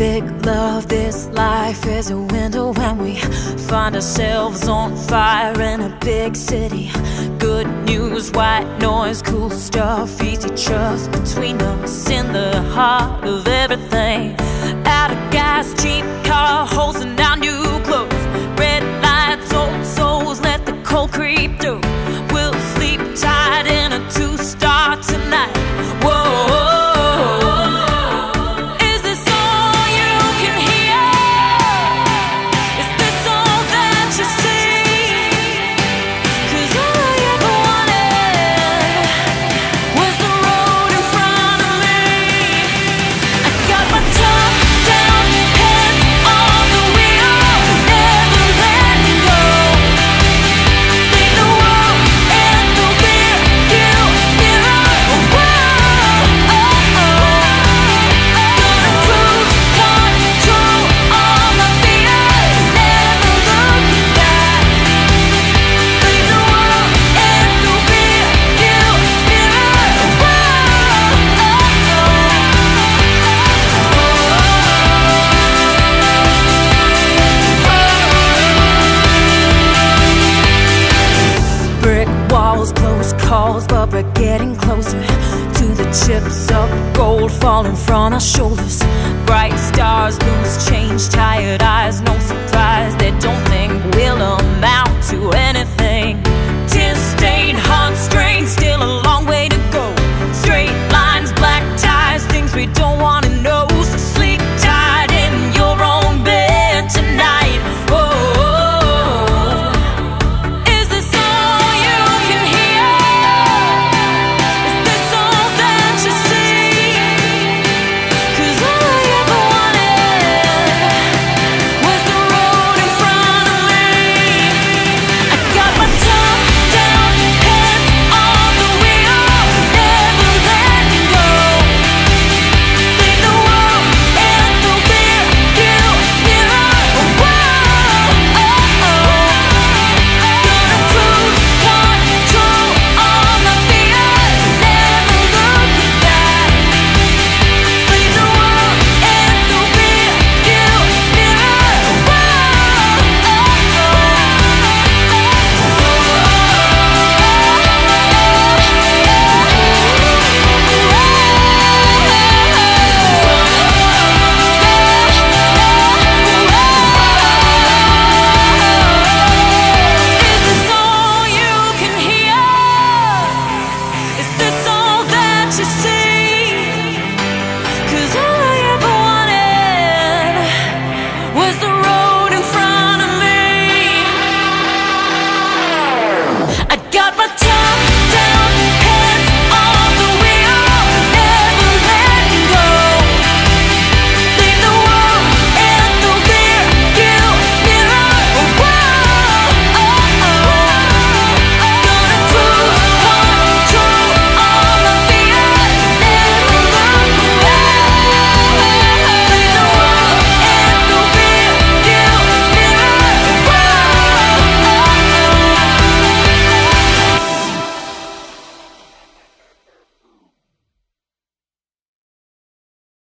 big love, this life is a window when we find ourselves on fire in a big city. Good news, white noise, cool stuff, easy trust between us in the heart of everything. Out of gas, cheap car, holes down new calls, but we're getting closer to the chips of gold falling from our shoulders. Bright stars,